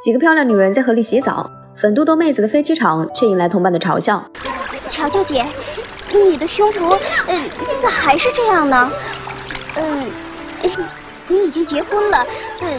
几个漂亮女人在河里洗澡，粉嘟嘟妹子的飞机场却引来同伴的嘲笑。乔乔姐，你的胸脯，嗯，咋还是这样呢？嗯，你已经结婚了，嗯，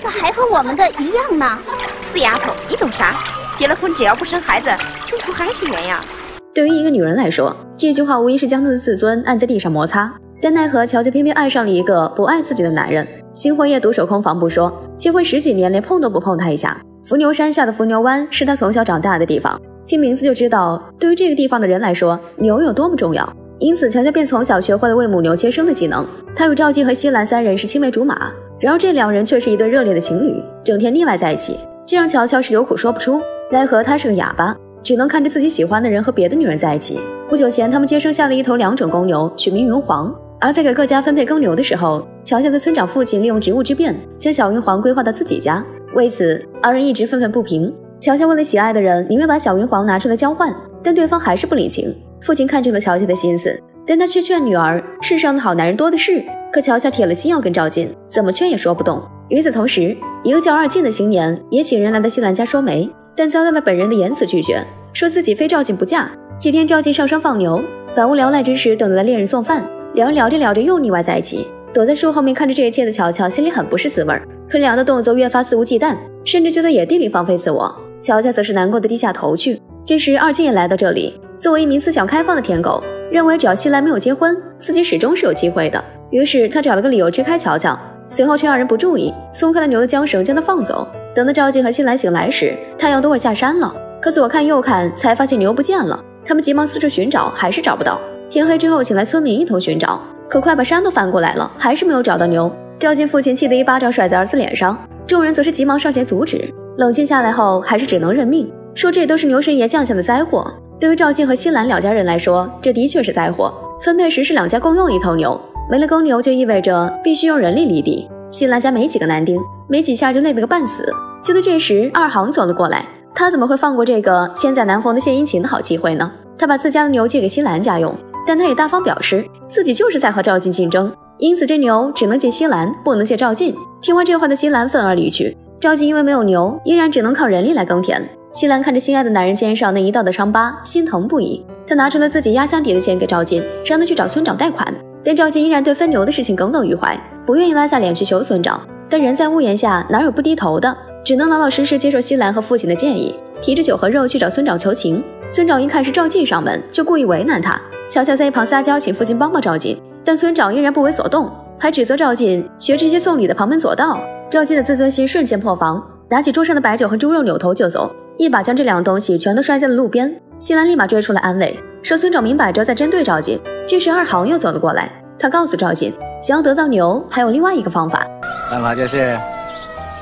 咋还和我们的一样呢？死丫头，你懂啥？结了婚只要不生孩子，胸脯还是圆呀。对于一个女人来说，这句话无疑是将她的自尊按在地上摩擦。但奈何乔乔偏偏爱上了一个不爱自己的男人，新婚夜独守空房不说，结婚十几年连碰都不碰他一下。伏牛山下的伏牛湾是他从小长大的地方，听名字就知道，对于这个地方的人来说，牛有多么重要。因此，乔乔便从小学会了喂母牛接生的技能。他与赵静和西兰三人是青梅竹马，然而这两人却是一对热烈的情侣，整天腻歪在一起，这让乔乔是有苦说不出。奈何他是个哑巴，只能看着自己喜欢的人和别的女人在一起。不久前，他们接生下了一头两种公牛，取名云黄。而在给各家分配耕牛的时候，乔家的村长父亲利用职务之便，将小云黄规划到自己家。为此，二人一直愤愤不平。乔家为了喜爱的人，宁愿把小云黄拿出来交换，但对方还是不领情。父亲看中了乔乔的心思，但他却劝女儿：“世上的好男人多的是。”可乔家铁了心要跟赵进，怎么劝也说不动。与此同时，一个叫二进的青年也请人来到西兰家说媒，但遭到了本人的严词拒绝，说自己非赵进不嫁。这天，赵进上山放牛，百无聊赖之时，等来了猎人送饭。两人聊着聊着又腻歪在一起，躲在树后面看着这一切的乔乔心里很不是滋味儿。可两人的动作越发肆无忌惮，甚至就在野地里放飞自我。乔乔则是难过的低下头去。这时二金也来到这里，作为一名思想开放的舔狗，认为只要西兰没有结婚，自己始终是有机会的。于是他找了个理由支开乔乔，随后趁二人不注意，松开了牛的缰绳，将他放走。等到赵静和西兰醒来时，太阳都快下山了，可左看右看，才发现牛不见了。他们急忙四处寻找，还是找不到。天黑之后，请来村民一同寻找，可快把山都翻过来了，还是没有找到牛。赵进父亲气得一巴掌甩在儿子脸上，众人则是急忙上前阻止。冷静下来后，还是只能认命，说这都是牛神爷降下的灾祸。对于赵进和西兰两家人来说，这的确是灾祸。分配时是两家共用一头牛，没了公牛就意味着必须用人力犁地。西兰家没几个男丁，没几下就累得个半死。就在这时，二航走了过来，他怎么会放过这个千载难逢的献殷勤的好机会呢？他把自家的牛借给西兰家用。但他也大方表示，自己就是在和赵进竞争，因此这牛只能借西兰，不能借赵进。听完这话的西兰愤而离去。赵进因为没有牛，依然只能靠人力来耕田。西兰看着心爱的男人肩上那一道的伤疤，心疼不已。他拿出了自己压箱底的钱给赵进，让他去找村长贷款。但赵进依然对分牛的事情耿耿于怀，不愿意拉下脸去求村长。但人在屋檐下，哪有不低头的？只能老老实实接受西兰和父亲的建议，提着酒和肉去找村长求情。村长一看是赵进上门，就故意为难他。乔乔在一旁撒娇，请父亲帮帮赵进，但村长依然不为所动，还指责赵进学这些送礼的旁门左道。赵进的自尊心瞬间破防，拿起桌上的白酒和猪肉，扭头就走，一把将这两个东西全都摔在了路边。西兰立马追出来安慰，说村长明摆着在针对赵进。这时二航又走了过来，他告诉赵进，想要得到牛，还有另外一个方法，办法就是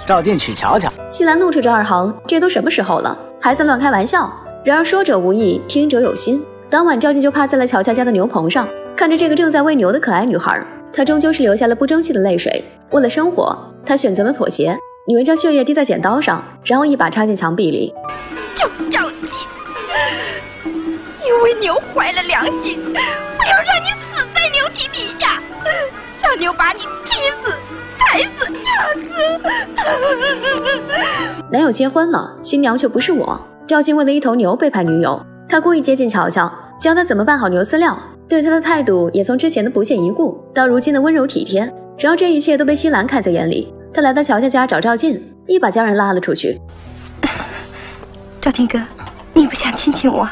赵进娶乔乔。西兰怒斥着二航，这都什么时候了，还在乱开玩笑。然而说者无意，听者有心。当晚，赵静就趴在了乔乔家的牛棚上，看着这个正在喂牛的可爱女孩，她终究是流下了不争气的泪水。为了生活，她选择了妥协。女人将血液滴在剪刀上，然后一把插进墙壁里。赵赵静，你为牛坏了良心，我要让你死在牛蹄底下，让牛把你踢死、踩死、压死。男友结婚了，新娘却不是我。赵静为了一头牛背叛女友，他故意接近乔乔。教他怎么办好牛饲料，对他的态度也从之前的不屑一顾到如今的温柔体贴。然后这一切都被西兰看在眼里，他来到乔乔家找赵进，一把将人拉了出去。赵进哥，你不想亲亲我？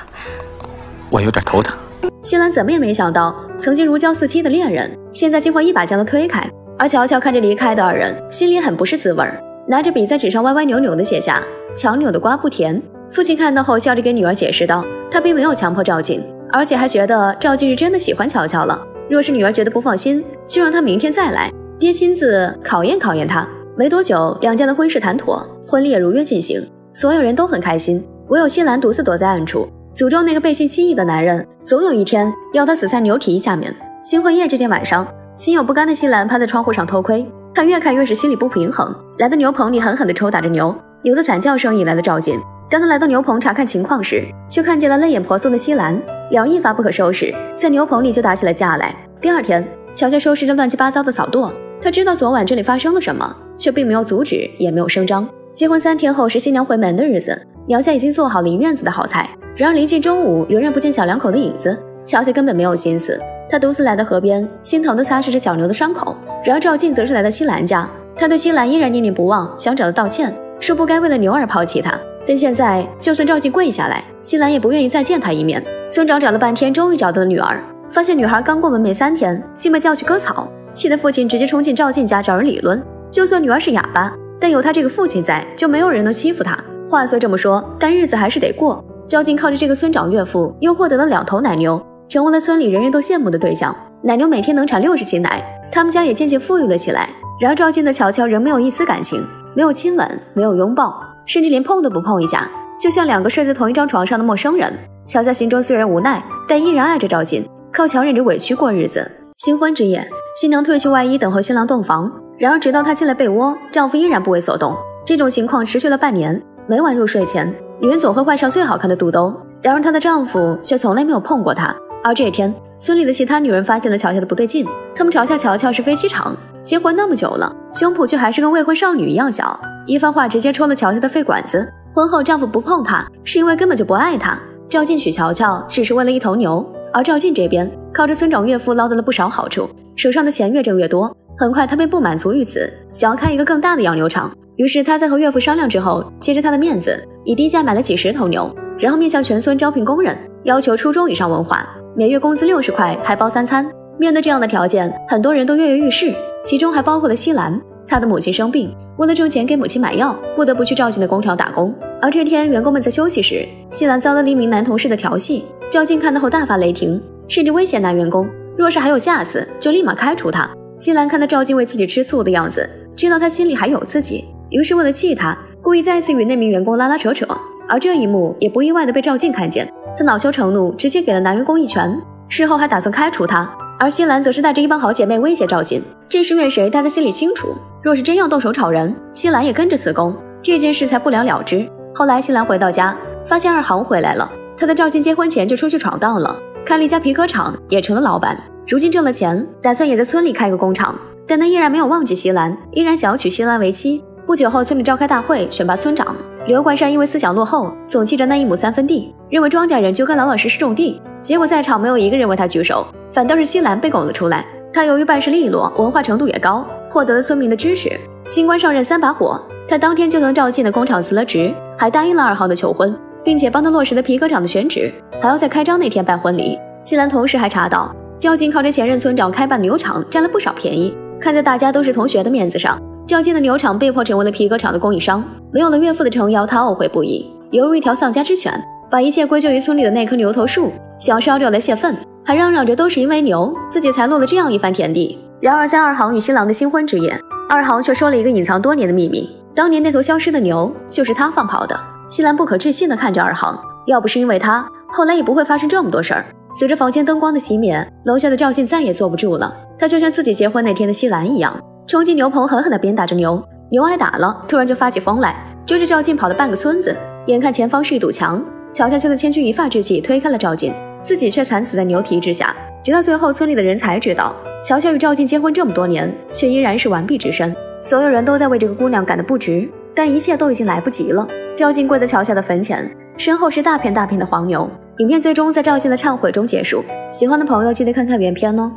我有点头疼。西兰怎么也没想到，曾经如胶似漆的恋人，现在竟会一把将他推开。而乔乔看着离开的二人，心里很不是滋味儿，拿着笔在纸上歪歪扭扭的写下：“强扭的瓜不甜。”父亲看到后，笑着给女儿解释道：“他并没有强迫赵进。”而且还觉得赵进是真的喜欢乔乔了。若是女儿觉得不放心，就让他明天再来，爹亲自考验考验他。没多久，两家的婚事谈妥，婚礼也如约进行，所有人都很开心。唯有新兰独自躲在暗处，诅咒那个背信弃义的男人，总有一天要他死在牛蹄下面。新婚夜这天晚上，心有不甘的西兰趴在窗户上偷窥，他越看越是心里不平衡，来到牛棚里狠狠地抽打着牛，牛的惨叫声引来了赵进。当他来到牛棚查看情况时，却看见了泪眼婆娑的西兰，两人一发不可收拾，在牛棚里就打起了架来。第二天，乔乔收拾着乱七八糟的草垛，他知道昨晚这里发生了什么，却并没有阻止，也没有声张。结婚三天后是新娘回门的日子，娘家已经做好了一院子的好菜。然而临近中午，仍然不见小两口的影子。乔乔根本没有心思，他独自来到河边，心疼地擦拭着小牛的伤口。然而赵静则是来到西兰家，他对西兰依然念念不忘，想找他道歉，说不该为了牛而抛弃他。但现在，就算赵静跪下来，西兰也不愿意再见他一面。村长找了半天，终于找到了女儿，发现女孩刚过门没三天，竟被叫去割草，气得父亲直接冲进赵静家找人理论。就算女儿是哑巴，但有他这个父亲在，就没有人能欺负她。话虽这么说，但日子还是得过。赵静靠着这个村长岳父，又获得了两头奶牛，成为了村里人人都羡慕的对象。奶牛每天能产六十斤奶，他们家也渐渐富裕了起来。然而赵静的乔乔仍没有一丝感情，没有亲吻，没有拥抱，甚至连碰都不碰一下，就像两个睡在同一张床上的陌生人。乔乔心中虽然无奈，但依然爱着赵静，靠强忍着委屈过日子。新婚之夜，新娘褪去外衣等候新郎洞房，然而直到她进了被窝，丈夫依然不为所动。这种情况持续了半年，每晚入睡前。女人总会换上最好看的肚兜，然而她的丈夫却从来没有碰过她。而这一天，村里的其他女人发现了乔乔的不对劲，她们嘲笑乔乔是飞机场，结婚那么久了，胸脯却还是跟未婚少女一样小。一番话直接戳了乔乔的肺管子。婚后丈夫不碰她，是因为根本就不爱她。赵进娶乔乔只是为了一头牛，而赵进这边靠着村长岳父捞得了不少好处，手上的钱越挣越多。很快，他便不满足于此，想要开一个更大的养牛场。于是他在和岳父商量之后，借着他的面子，以低价买了几十头牛，然后面向全村招聘工人，要求初中以上文化，每月工资六十块，还包三餐。面对这样的条件，很多人都跃跃欲试，其中还包括了西兰。他的母亲生病，为了挣钱给母亲买药，不得不去赵静的工厂打工。而这天，员工们在休息时，西兰遭到了一名男同事的调戏。赵静看到后大发雷霆，甚至威胁男员工，若是还有下次，就立马开除他。西兰看到赵静为自己吃醋的样子，知道他心里还有自己。于是为了气他，故意再次与那名员工拉拉扯扯，而这一幕也不意外的被赵静看见。他恼羞成怒，直接给了男员工一拳，事后还打算开除他。而西兰则是带着一帮好姐妹威胁赵静，这是怨谁，大家心里清楚。若是真要动手炒人，西兰也跟着辞工，这件事才不了了之。后来西兰回到家，发现二航回来了，他在赵静结婚前就出去闯荡了，开了一家皮革厂，也成了老板。如今挣了钱，打算也在村里开个工厂，但他依然没有忘记西兰，依然想要娶西兰为妻。不久后，村里召开大会，选拔村长。刘冠山因为思想落后，总记着那一亩三分地，认为庄稼人就该老老实实种地。结果在场没有一个人为他举手，反倒是西兰被拱了出来。他由于办事利落，文化程度也高，获得了村民的支持。新官上任三把火，他当天就从赵庆的工厂辞了职，还答应了二号的求婚，并且帮他落实了皮革厂的选址，还要在开张那天办婚礼。西兰同时还查到，赵静靠着前任村长开办牛场占了不少便宜，看在大家都是同学的面子上。赵静的牛场被迫成为了皮革厂的供应商，没有了岳父的撑腰，他懊悔不已，犹如一条丧家之犬，把一切归咎于村里的那棵牛头树，想烧着来泄愤，还嚷嚷着都是因为牛，自己才落了这样一番田地。然而在二航与新郎的新婚之夜，二航却说了一个隐藏多年的秘密：当年那头消失的牛就是他放跑的。西兰不可置信地看着二航，要不是因为他，后来也不会发生这么多事儿。随着房间灯光的熄灭，楼下的赵静再也坐不住了，她就像自己结婚那天的西兰一样。冲进牛棚，狠狠地鞭打着牛，牛挨打了，突然就发起疯来，追着赵静跑了半个村子。眼看前方是一堵墙，乔乔却在千钧一发之际推开了赵静，自己却惨死在牛蹄之下。直到最后，村里的人才知道，乔乔与赵静结婚这么多年，却依然是完璧之身。所有人都在为这个姑娘感到不值，但一切都已经来不及了。赵静跪在乔乔的坟前，身后是大片大片的黄牛。影片最终在赵静的忏悔中结束。喜欢的朋友记得看看原片哦。